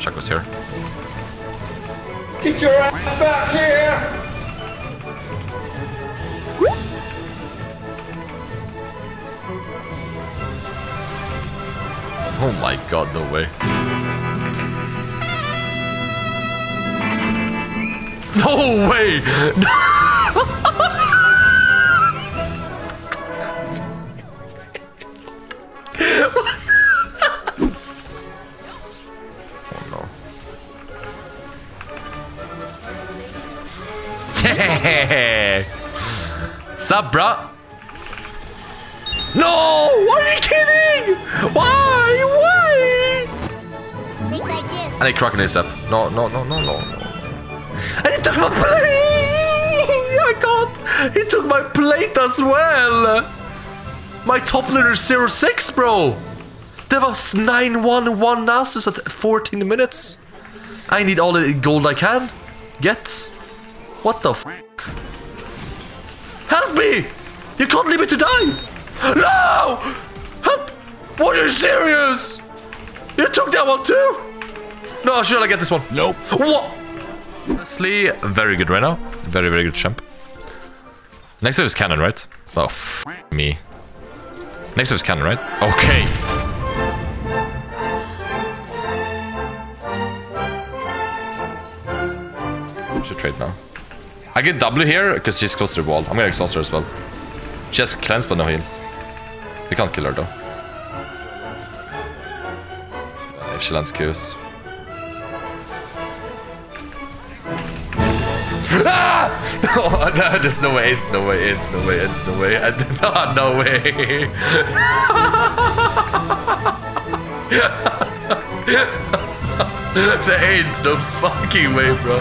Shaco's here. Get your ass back here! Oh my god, no way. No way! Sup, bro? No! What are you kidding? Why? Why? I need Kraken ASAP. No, no, no, no, no, no. And he took my plate! I can't! He took my plate as well! My top laner 06, bro! There was 9-1-1 Nasus at 14 minutes. I need all the gold I can get. What the f? Help me! You can't leave me to die! No! Help! What are you serious? You took that one too? No, should I get this one? Nope. What? Honestly, very good right now. Very, very good champ. Next up is cannon, right? Oh, f me. Next up is cannon, right? Okay. Should trade now. I get W here because she's close to the wall. I'm gonna exhaust her as well. She has cleanse but no heal. We can't kill her though. Uh, if she lands Qs. Ah! No, there's no way, no way, no way, no way, no, no way. there ain't no fucking way, bro.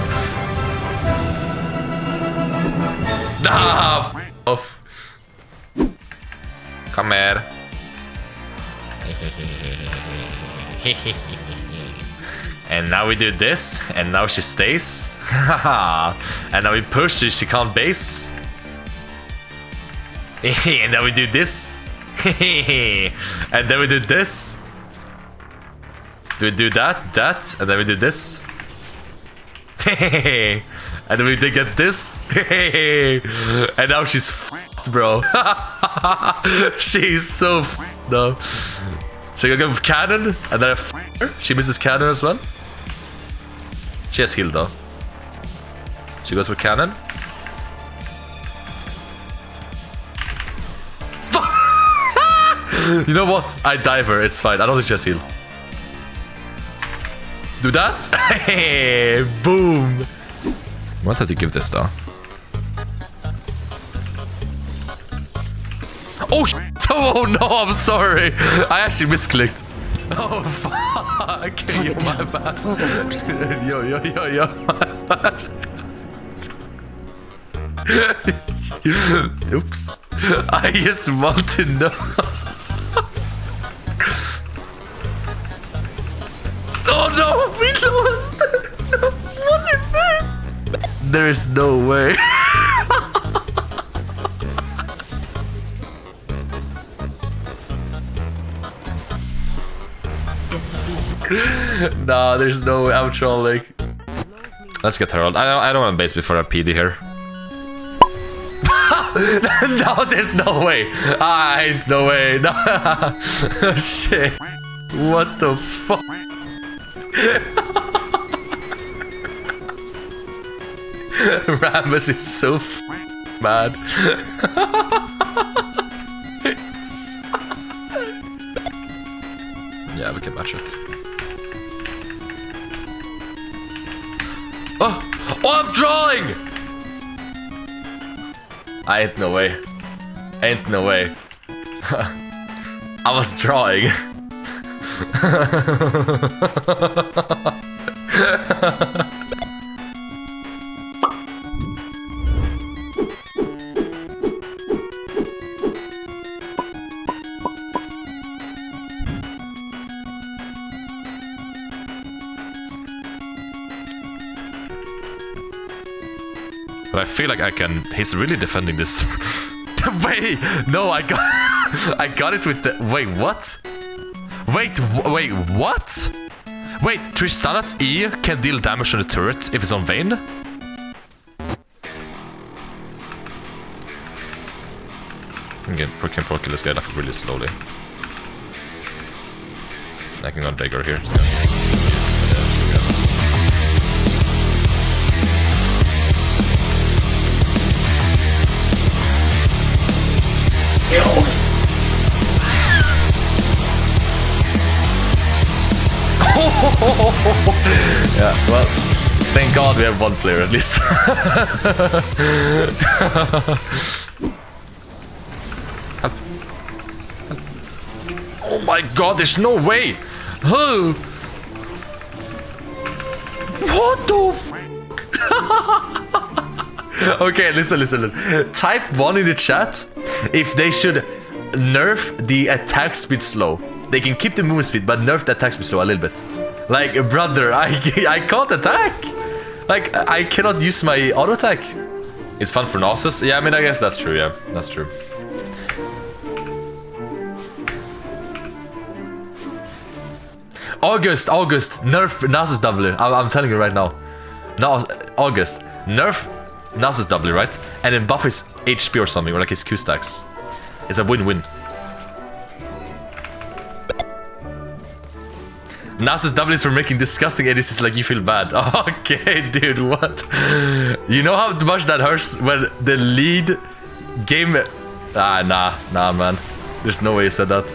Nah, f off. Come here. And now we do this, and now she stays. and now we push, so she can't base. and then we do this. and then we do this. Do we do that, that, and then we do this. And then we did get this. and now she's f***ed, bro. she's so f***ed, though. She gonna go with cannon, and then I her. She misses cannon as well. She has heal though. She goes for cannon. you know what? I dive her. It's fine. I don't think she has heal. Do that. Boom. What have to give this though? Oh, sh oh no, I'm sorry. I actually misclicked. Oh fuck. Yo, my bad. Well done, 47. Yo, yo, yo, yo. My bad. Oops. I just want to know. oh no, we lost. What is this? There is no way. nah, there's no way. I'm trolling. Let's get Herald. I don't, I don't want to base before I PD here. no, there's no way. I no way. No. Shit. What the fuck? Rammus is so f mad. yeah, we can match it. Oh! Oh, I'm drawing! I ain't no way. Ain't no way. I was drawing. But I feel like I can. He's really defending this. wait, no, I got, I got it with the. Wait, what? Wait, wait, what? Wait, Tristana's E can deal damage on the turret if it's on Vayne? Again, can proc this guy like really slowly. I can go Dagger here. Just Yeah, well, thank God we have one player at least. oh my God, there's no way. Oh. What the Okay, listen, listen, listen. Type one in the chat if they should nerf the attack speed slow. They can keep the movement speed, but nerf the attack speed slow a little bit. Like, brother, I, I can't attack. Like, I cannot use my auto attack. It's fun for Nasus. Yeah, I mean, I guess that's true. Yeah, that's true. August, August, nerf Nasus W. I'm, I'm telling you right now. No, August, nerf Nasus W, right? And then buff his HP or something, or like his Q stacks. It's a win-win. Nasus W is for making disgusting edits. It's like you feel bad. Okay, dude, what? You know how much that hurts when the lead game. Ah, nah, nah, man. There's no way you said that.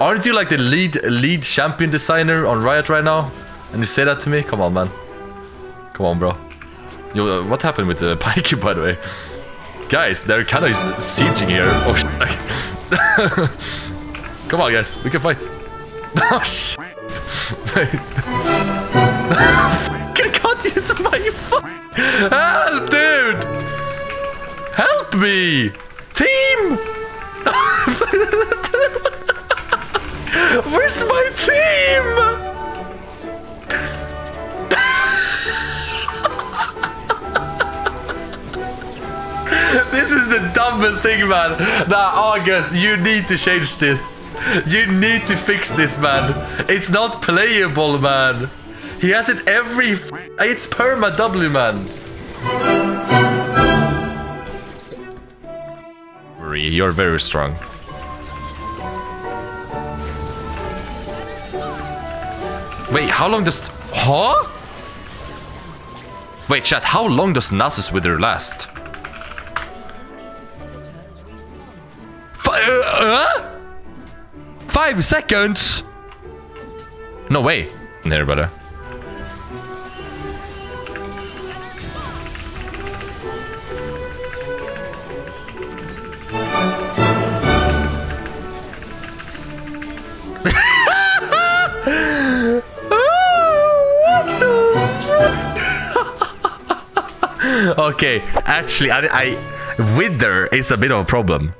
Aren't you like the lead lead champion designer on Riot right now? And you say that to me? Come on, man. Come on, bro. Yo, uh, what happened with the Pyke, by the way? Guys, they're kind of sieging here. Oh, Come on, guys. We can fight. Oh, sh- Wait. I can't use my phone. Help, dude! Help me! Team! Where's my team? This is the dumbest thing, man. Nah, August, you need to change this. You need to fix this, man. It's not playable, man. He has it every... It's perma W, man. You're very strong. Wait, how long does... Huh? Wait, chat, how long does Nasus Wither last? Five seconds? No way. There, brother. okay, actually, I, I Wither is a bit of a problem.